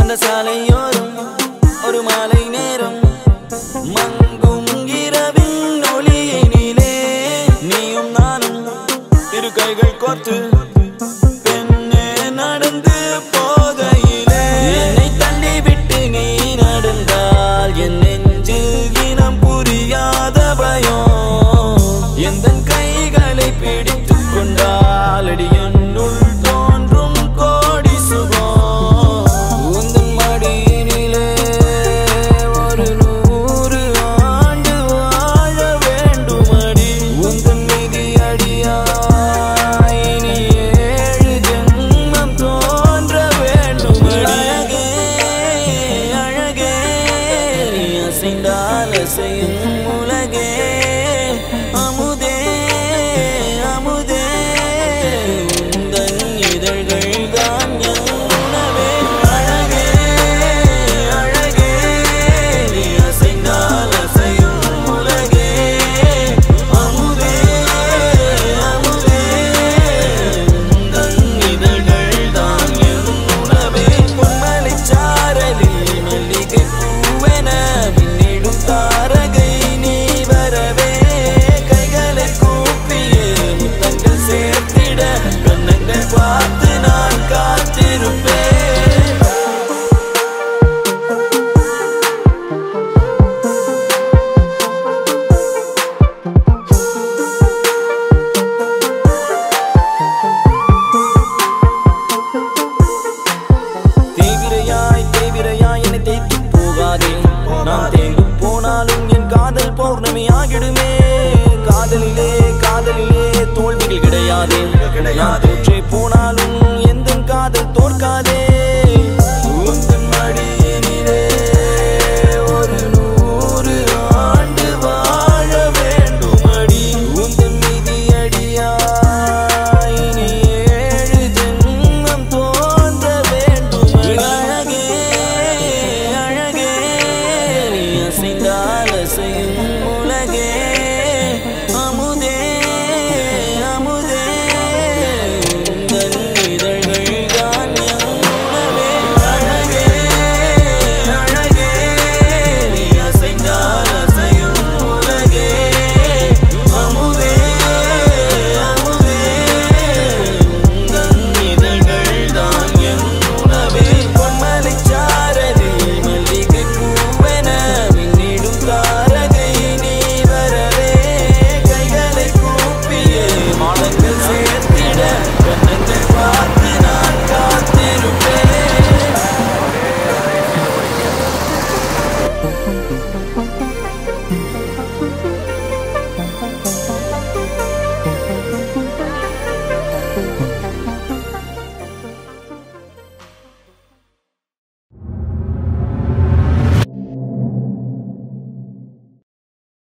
அந்த சாலையோரம் ஒரு மாலை நேரம். மங்கும் இரவின் ஒளியினிலே நீயும் நானும் இரு கைகள் கோர்த்து கொண்டால் அடி என்னுள் தோன்றும் கோடி சுகம். உந்தன் மடியினிலே ஒரு நூறு ஆண்டு வாழ வேண்டுமடி. உந்தன் மீதி அடியாய் இனி ஏழு ஜென்மம் தோன்ற வேண்டும் அழகே அழகே அசைந்தால் அசையும் நான் தேங்கும் போனாலும் என் காதல் பௌர்ணமி ஆகிடுமே.